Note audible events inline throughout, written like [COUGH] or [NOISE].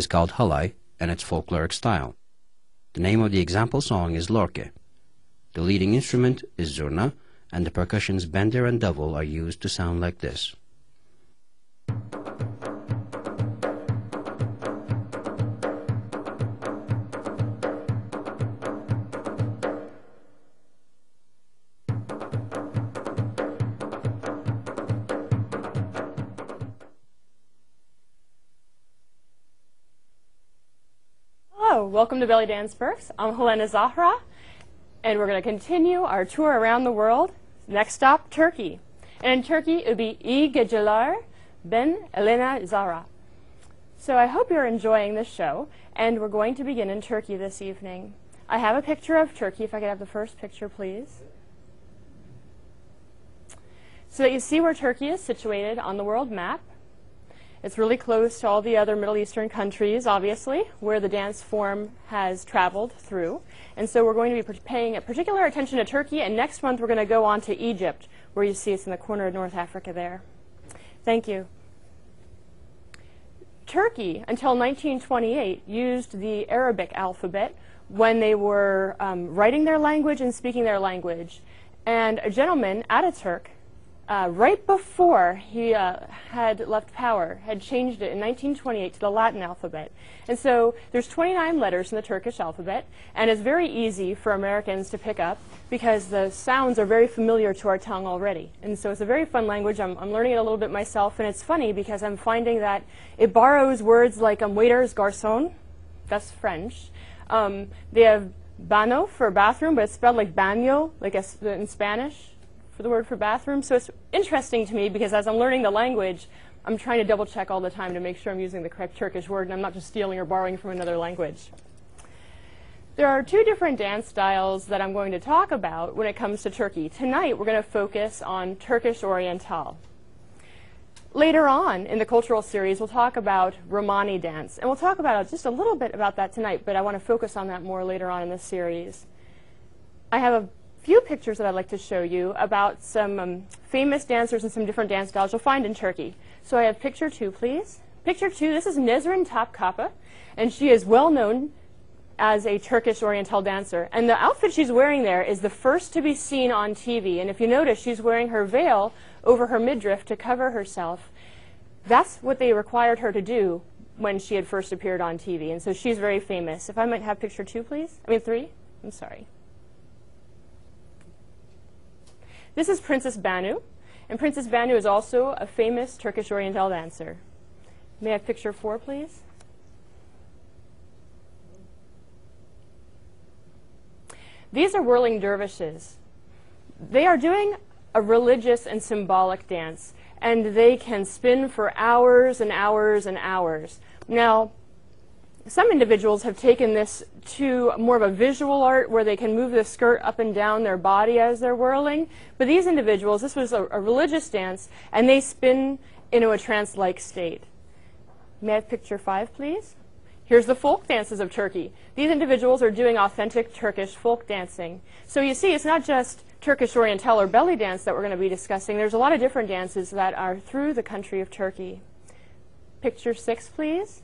is called halai and its folkloric style. The name of the example song is lorke. The leading instrument is zurna, and the percussions bendir and davul are used to sound like this. Welcome to Belly Dance Berks. I'm Helena Zahra, and we're going to continue our tour around the world. Next stop, Turkey. And in Turkey, it will be İyi Ben Elena Zahra. So I hope you're enjoying this show, and we're going to begin in Turkey this evening. I have a picture of Turkey, if I could have the first picture, please. So that you see where Turkey is situated on the world map. It's really close to all the other Middle Eastern countries, obviously, where the dance form has traveled through. And so we're going to be paying particular attention to Turkey, and next month we're going to go on to Egypt, where you see it's in the corner of North Africa there. Thank you. Turkey, until 1928, used the Arabic alphabet when they were um, writing their language and speaking their language. And a gentleman, Ataturk, uh, right before he uh, had left power, had changed it in 1928 to the Latin alphabet. And so there's 29 letters in the Turkish alphabet, and it's very easy for Americans to pick up because the sounds are very familiar to our tongue already. And so it's a very fun language. I'm, I'm learning it a little bit myself, and it's funny because I'm finding that it borrows words like um, waiters, garçon, that's French. Um, they have bano for bathroom, but it's spelled like baño, like in Spanish for the word for bathroom. So it's interesting to me because as I'm learning the language, I'm trying to double check all the time to make sure I'm using the correct Turkish word and I'm not just stealing or borrowing from another language. There are two different dance styles that I'm going to talk about when it comes to Turkey. Tonight we're going to focus on Turkish Oriental. Later on in the cultural series, we'll talk about Romani dance, and we'll talk about just a little bit about that tonight, but I want to focus on that more later on in the series. I have a few pictures that I'd like to show you about some um, famous dancers and some different dance styles you'll find in Turkey. So I have picture two, please. Picture two, this is Nesrin Topkapı, and she is well known as a Turkish Oriental dancer. And the outfit she's wearing there is the first to be seen on TV. And if you notice, she's wearing her veil over her midriff to cover herself. That's what they required her to do when she had first appeared on TV. And so she's very famous. If I might have picture two, please. I mean, three. I'm sorry. This is Princess Banu, and Princess Banu is also a famous Turkish Oriental dancer. May I have picture four, please? These are whirling dervishes. They are doing a religious and symbolic dance, and they can spin for hours and hours and hours. Now, some individuals have taken this to more of a visual art where they can move the skirt up and down their body as they're whirling. But these individuals, this was a, a religious dance, and they spin into a trance-like state. May I have picture five, please? Here's the folk dances of Turkey. These individuals are doing authentic Turkish folk dancing. So you see, it's not just Turkish Oriental or belly dance that we're going to be discussing. There's a lot of different dances that are through the country of Turkey. Picture six, please.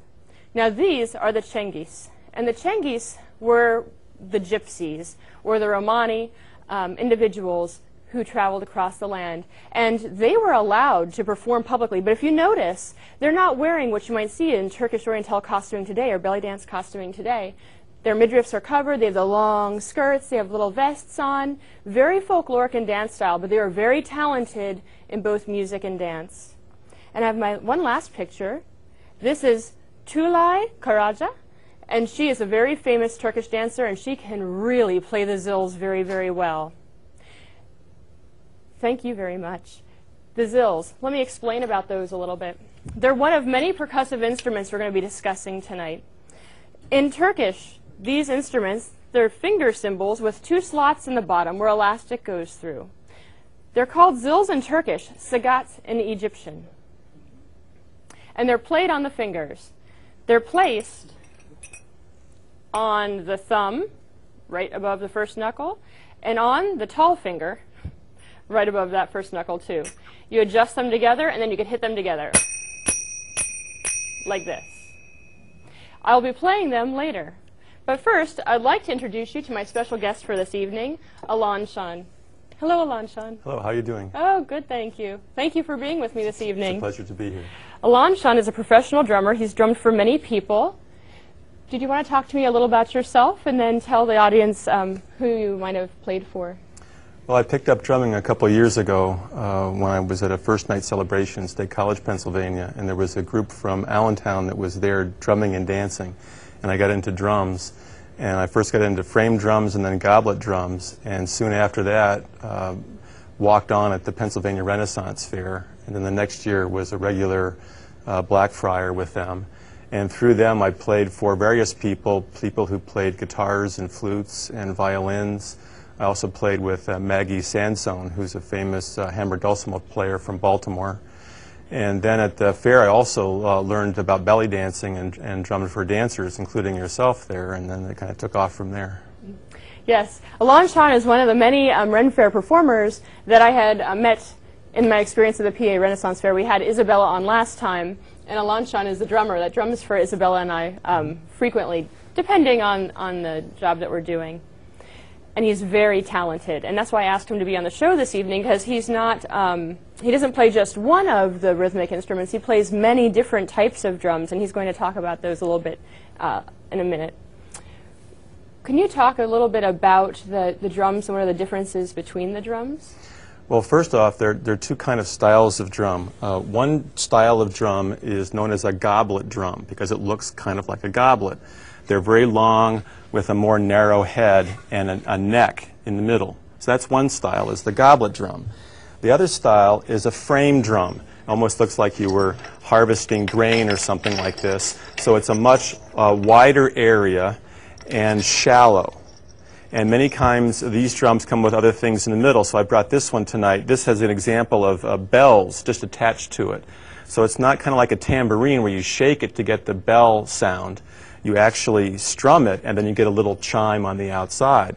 Now these are the Cengiz. And the Cengiz were the gypsies, or the Romani um, individuals who traveled across the land. And they were allowed to perform publicly. But if you notice, they're not wearing what you might see in Turkish Oriental costuming today or belly dance costuming today. Their midriffs are covered, they have the long skirts, they have little vests on. Very folkloric and dance style, but they are very talented in both music and dance. And I have my one last picture. This is Tulay Karaca, and she is a very famous Turkish dancer, and she can really play the zils very, very well. Thank you very much. The zils, let me explain about those a little bit. They're one of many percussive instruments we're going to be discussing tonight. In Turkish, these instruments, they're finger cymbals with two slots in the bottom where elastic goes through. They're called zils in Turkish, sagat in Egyptian. And they're played on the fingers. They're placed on the thumb, right above the first knuckle, and on the tall finger, right above that first knuckle too. You adjust them together, and then you can hit them together, like this. I'll be playing them later. But first, I'd like to introduce you to my special guest for this evening, Alon Shan. Hello, Alon Shan. Hello, how are you doing? Oh, good, thank you. Thank you for being with me this It's a evening. pleasure to be here. Alon Shan is a professional drummer. He's drummed for many people. Did you want to talk to me a little about yourself and then tell the audience um, who you might have played for? Well, I picked up drumming a couple years ago uh, when I was at a first night celebration in State College, Pennsylvania, and there was a group from Allentown that was there drumming and dancing, and I got into drums. And I first got into frame drums and then goblet drums, and soon after that, uh, walked on at the Pennsylvania Renaissance Fair, and then the next year was a regular uh, Blackfriar with them. And through them, I played for various people, people who played guitars and flutes and violins. I also played with uh, Maggie Sansone, who's a famous uh, hammer dulcimer player from Baltimore. And then at the fair, I also uh, learned about belly dancing and, and drummed for dancers, including yourself there, and then it kind of took off from there. Yes, Alon Shan is one of the many um, Ren Fair performers that I had uh, met in my experience at the PA Renaissance Fair. We had Isabella on last time, and Alon Shan is the drummer that drums for Isabella and I um, frequently, depending on, on the job that we're doing. And he's very talented, and that's why I asked him to be on the show this evening because he's not, um, he doesn't play just one of the rhythmic instruments. He plays many different types of drums, and he's going to talk about those a little bit uh, in a minute. Can you talk a little bit about the, the drums and what are the differences between the drums? Well, first off, there, there are two kind of styles of drum. Uh, one style of drum is known as a goblet drum because it looks kind of like a goblet. They're very long with a more narrow head and a, a neck in the middle. So that's one style, is the goblet drum. The other style is a frame drum. It almost looks like you were harvesting grain or something like this. So it's a much uh, wider area and shallow. And many times these drums come with other things in the middle. So I brought this one tonight. This has an example of uh, bells just attached to it. So it's not kind of like a tambourine where you shake it to get the bell sound. You actually strum it and then you get a little chime on the outside.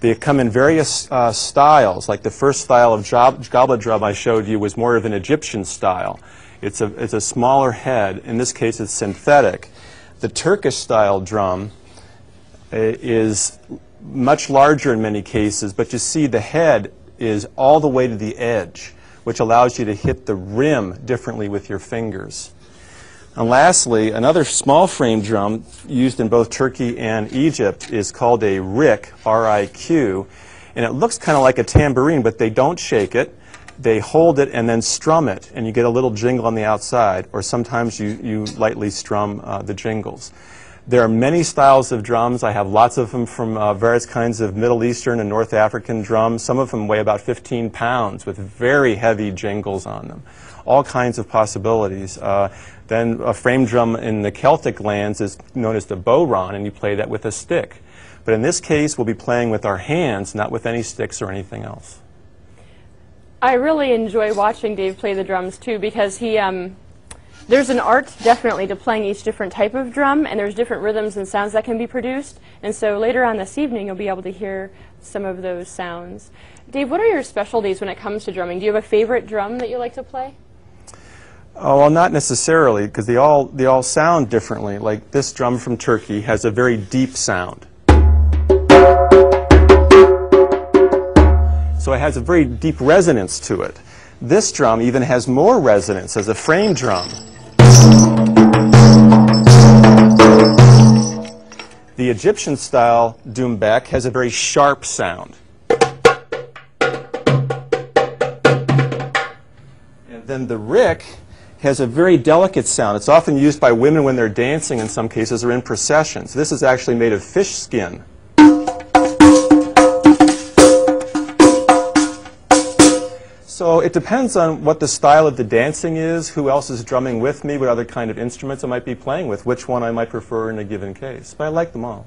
They come in various uh, styles. Like the first style of goblet drum I showed you was more of an Egyptian style. It's a, it's a smaller head. In this case, it's synthetic. The Turkish style drum uh, is much larger in many cases, but you see the head is all the way to the edge, which allows you to hit the rim differently with your fingers. And lastly, another small frame drum used in both Turkey and Egypt is called a riq, R-I-Q, and it looks kind of like a tambourine, but they don't shake it. They hold it and then strum it, and you get a little jingle on the outside, or sometimes you, you lightly strum uh, the jingles. There are many styles of drums. I have lots of them from uh, various kinds of Middle Eastern and North African drums. Some of them weigh about 15 pounds with very heavy jingles on them. All kinds of possibilities. Uh, then a frame drum in the Celtic lands is known as the bodhrán, and you play that with a stick. But in this case, we'll be playing with our hands, not with any sticks or anything else. I really enjoy watching Dave play the drums too because he, um, there's an art definitely to playing each different type of drum, and there's different rhythms and sounds that can be produced. And so later on this evening, you'll be able to hear some of those sounds. Dave, what are your specialties when it comes to drumming? Do you have a favorite drum that you like to play? Oh, well, not necessarily, because they all, they all sound differently. Like this drum from Turkey has a very deep sound. So it has a very deep resonance to it. This drum even has more resonance as a frame drum. The Egyptian style doumbek has a very sharp sound. And then the riq has a very delicate sound. It's often used by women when they're dancing in some cases or in processions. This is actually made of fish skin. So it depends on what the style of the dancing is, who else is drumming with me, what other kind of instruments I might be playing with, which one I might prefer in a given case. But I like them all.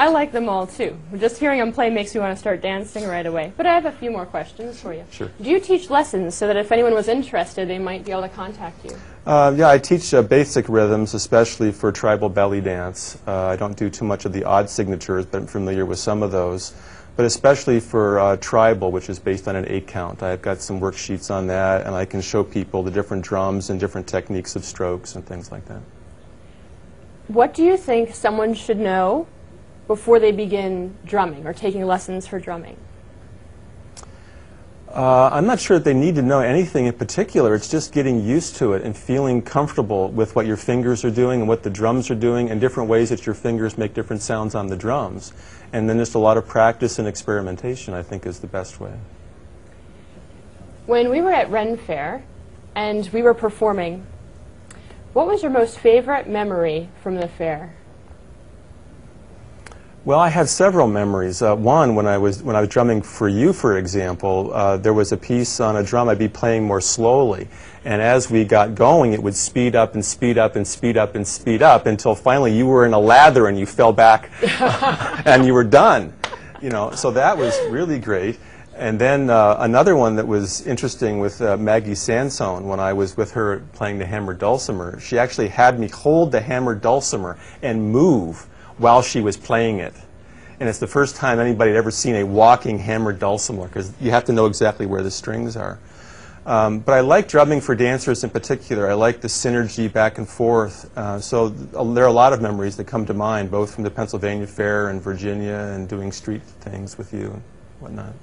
I like them all too. Just hearing them play makes me want to start dancing right away. But I have a few more questions for you. Sure. Do you teach lessons so that if anyone was interested, they might be able to contact you? Uh, yeah, I teach uh, basic rhythms, especially for tribal belly dance. Uh, I don't do too much of the odd signatures, but I'm familiar with some of those. But especially for uh, tribal, which is based on an eight count. I've got some worksheets on that, and I can show people the different drums and different techniques of strokes and things like that. what do you think someone should know before they begin drumming or taking lessons for drumming? Uh, I'm not sure that they need to know anything in particular. It's just getting used to it and feeling comfortable with what your fingers are doing and what the drums are doing and different ways that your fingers make different sounds on the drums. And then just a lot of practice and experimentation, I think, is the best way. When we were at Ren Fair and we were performing, what was your most favorite memory from the fair? Well, I have several memories. Uh, one, when I was when I was drumming for you, for example, uh, there was a piece on a drum I'd be playing more slowly, and as we got going, it would speed up and speed up and speed up and speed up until finally you were in a lather and you fell back, [LAUGHS] and you were done. You know, so that was really great. And then uh, another one that was interesting with uh, Maggie Sansone when I was with her playing the hammer dulcimer. She actually had me hold the hammer dulcimer and move while she was playing it. And it's the first time anybody had ever seen a walking hammered dulcimer because you have to know exactly where the strings are. Um, but I like drumming for dancers in particular. I like the synergy back and forth. Uh, so th there are a lot of memories that come to mind, both from the Pennsylvania Fair and Virginia and doing street things with you and whatnot.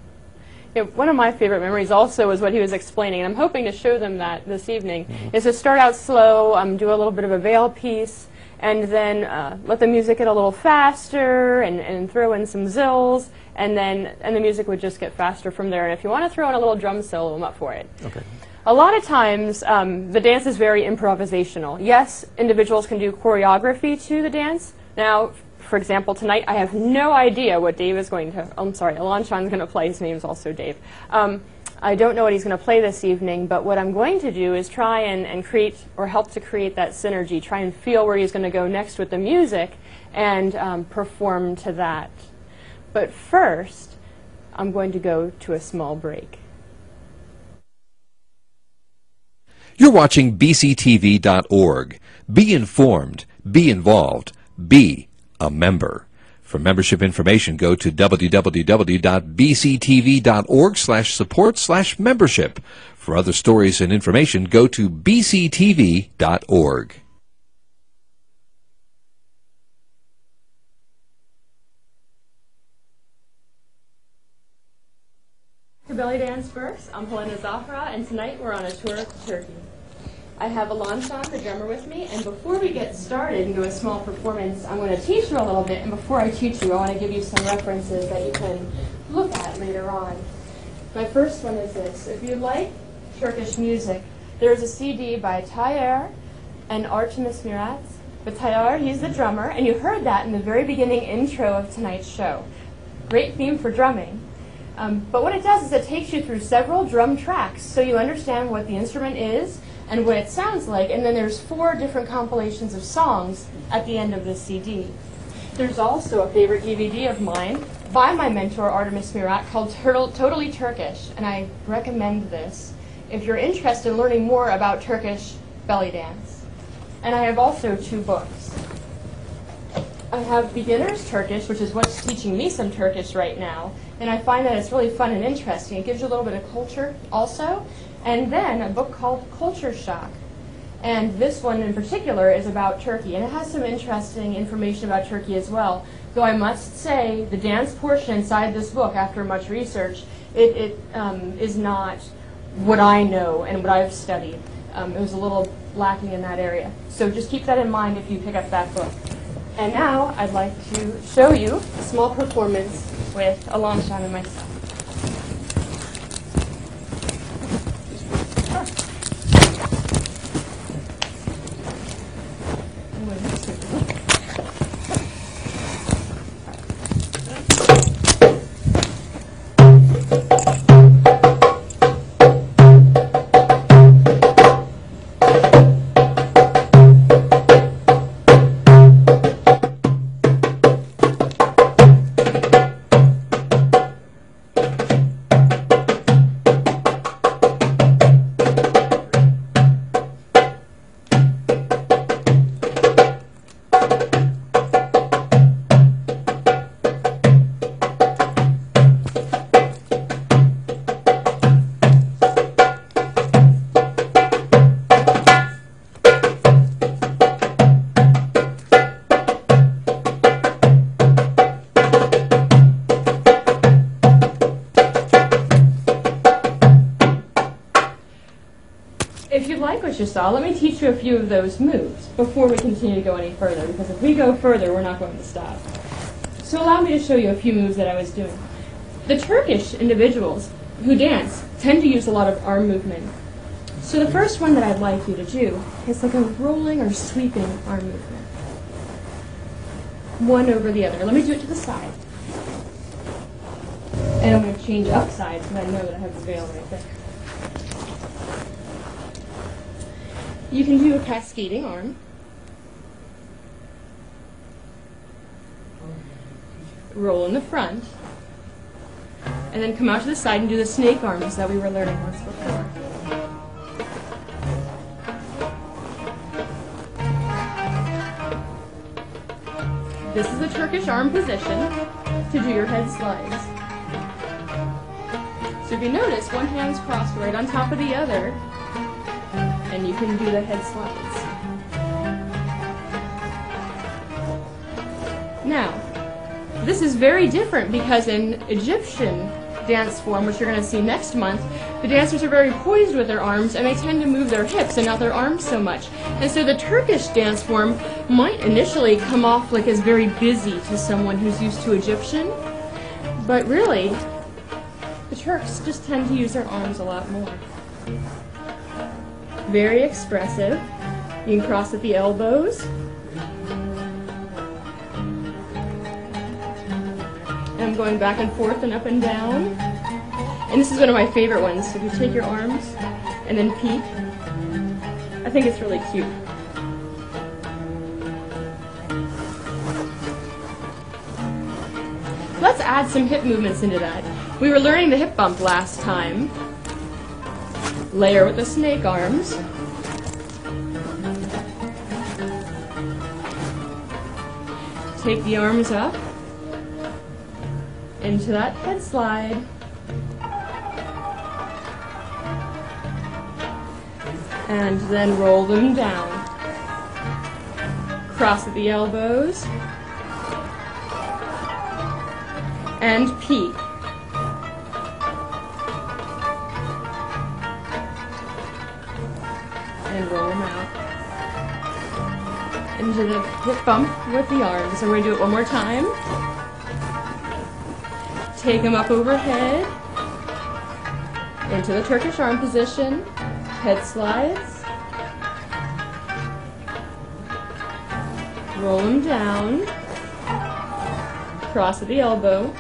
Yeah, one of my favorite memories also is what he was explaining, and I'm hoping to show them that this evening, mm -hmm. is to start out slow, um, do a little bit of a veil piece, and then uh, let the music get a little faster and, and throw in some zills, and then and the music would just get faster from there. And if you want to throw in a little drum solo, I'm up for it. Okay. A lot of times, um, the dance is very improvisational. Yes, individuals can do choreography to the dance. Now, for example, tonight I have no idea what Dave is going to. I'm sorry, Alanshan's going to play. His name is also Dave. Um, I don't know what he's going to play this evening, but what I'm going to do is try and, and create or help to create that synergy, try and feel where he's going to go next with the music and um, perform to that. But first, I'm going to go to a small break. You're watching bctv.org. Be informed, be involved, be a member. For membership information, go to www.bctv.org slash support slash membership. For other stories and information, go to bctv.org. Belly Dance Berks. I'm Helena Zafra, and tonight we're on a tour to Turkey. I have Alanshan, the drummer, with me, and before we get started and do a small performance, I'm going to teach you a little bit, and before I teach you, I want to give you some references that you can look at later on. My first one is this. If you like Turkish music, there's a CD by Tayyar and Artemis Mirat. But Tayyar, he's the drummer, and you heard that in the very beginning intro of tonight's show. Great theme for drumming. Um, but what it does is it takes you through several drum tracks so you understand what the instrument is, and what it sounds like, and then there's four different compilations of songs at the end of the CD. There's also a favorite DVD of mine by my mentor Artemis Mirat called Totally Turkish, and I recommend this if you're interested in learning more about Turkish belly dance. And I have also two books. I have Beginner's Turkish, which is what's teaching me some Turkish right now, and I find that it's really fun and interesting. It gives you a little bit of culture also, and then a book called Culture Shock. And this one in particular is about Turkey, and it has some interesting information about Turkey as well. Though I must say, the dance portion inside this book, after much research, it, it um, is not what I know and what I've studied. Um, it was a little lacking in that area. So just keep that in mind if you pick up that book. And now I'd like to show you a small performance with Alanshan and myself. Like what you saw, let me teach you a few of those moves before we continue to go any further, because if we go further, we're not going to stop. So allow me to show you a few moves that I was doing. The Turkish individuals who dance tend to use a lot of arm movement. So the first one that I'd like you to do is like a rolling or sweeping arm movement. One over the other. Let me do it to the side. And I'm going to change upside because I know that I have the veil right there. You can do a cascading arm. Roll in the front. And then come out to the side and do the snake arms that we were learning once before. This is the Turkish arm position to do your head slides. So if you notice, one hand's crossed right on top of the other, and you can do the head slides. Now, this is very different because in Egyptian dance form, which you're going to see next month, the dancers are very poised with their arms and they tend to move their hips and not their arms so much. And so the Turkish dance form might initially come off like as very busy to someone who's used to Egyptian, but really, the Turks just tend to use their arms a lot more. Very expressive. You can cross at the elbows. I'm going back and forth and up and down. And this is one of my favorite ones. So if you take your arms and then peek, I think it's really cute. Let's add some hip movements into that. We were learning the hip bump last time. Layer with the snake arms. Take the arms up into that head slide. And then roll them down. Cross at the elbows. And peek. Into the hip bump with the arms. So we're to do it one more time. Take them up overhead. Into the Turkish arm position. Head slides. Roll them down. Cross at the elbow.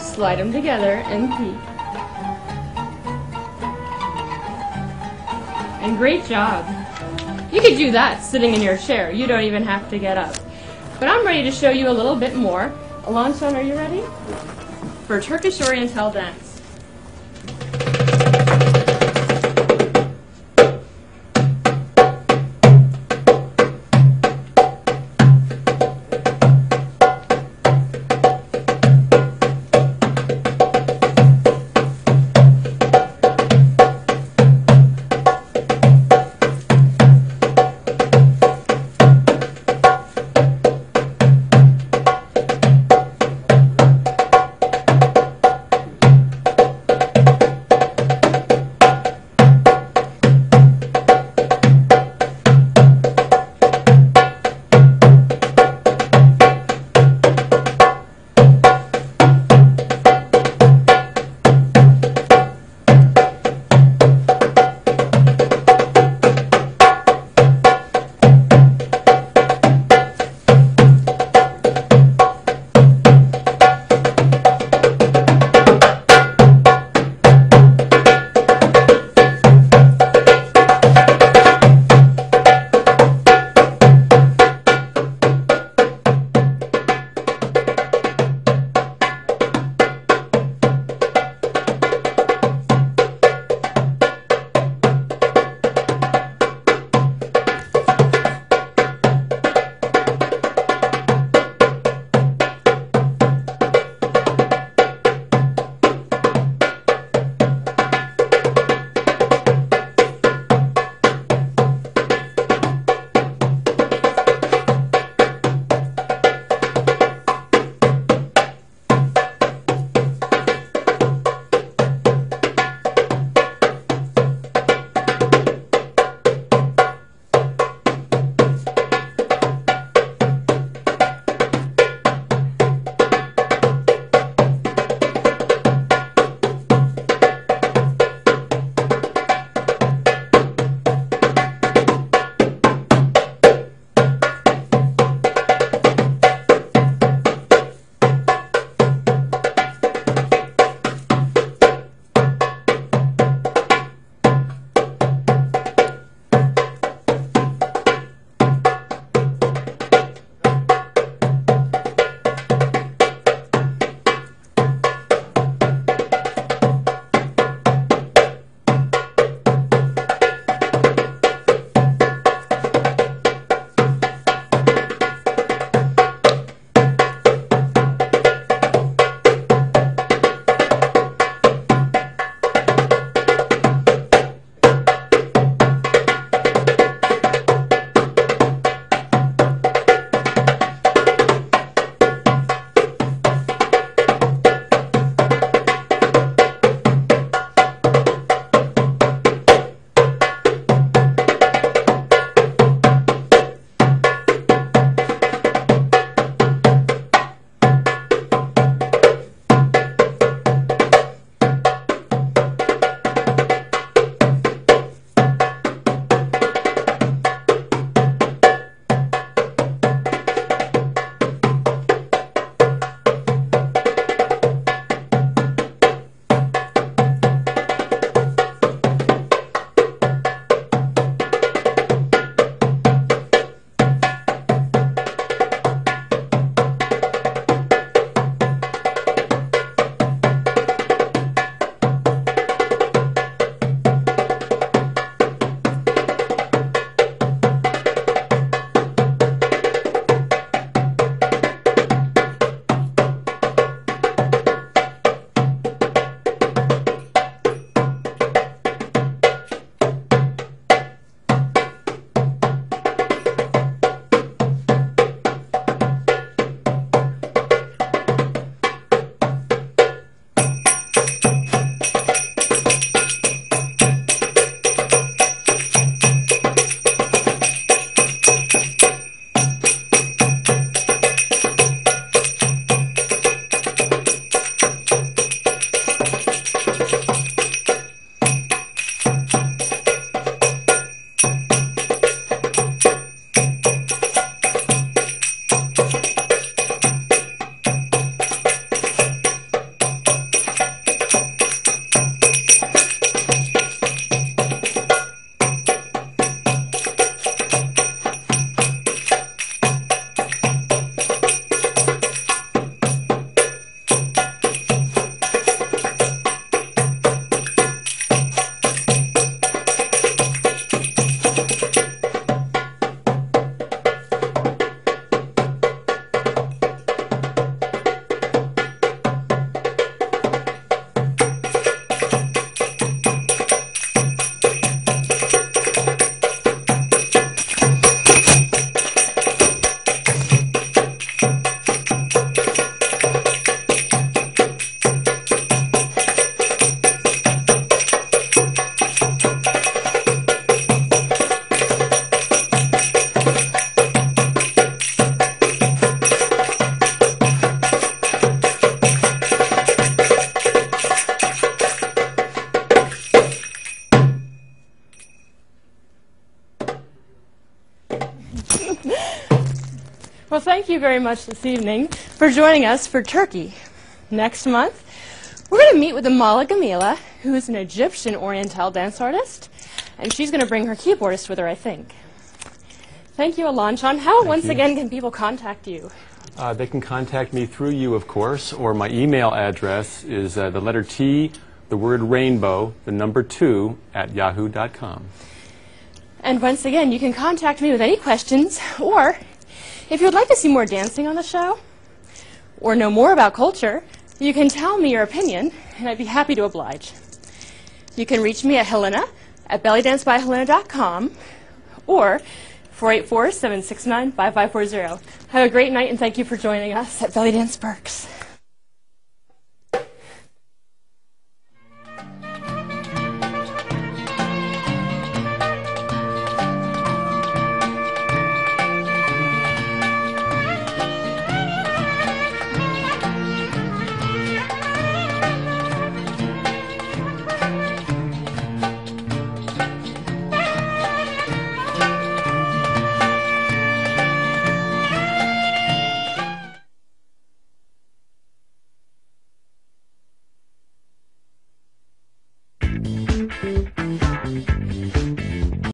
Slide them together and peek. And great job. You could do that sitting in your chair. You don't even have to get up. But I'm ready to show you a little bit more. Alonson, are you ready? For Turkish Oriental dance. Very much this evening for joining us for Turkey. Next month, we're going to meet with Amala Gamila, who is an Egyptian Oriental dance artist, and she's going to bring her keyboardist with her, I think. Thank you, Alanchan. How, once you. again, can people contact you? Uh, they can contact me through you, of course, or my email address is uh, the letter T, the word rainbow, the number two, at yahoo.com. And once again, you can contact me with any questions, or if you would like to see more dancing on the show, or know more about culture, you can tell me your opinion, and I'd be happy to oblige. You can reach me at Helena at bellydancebyhelena.com or 484 769 5540. Have a great night, and thank you for joining us at Belly Dance Berks.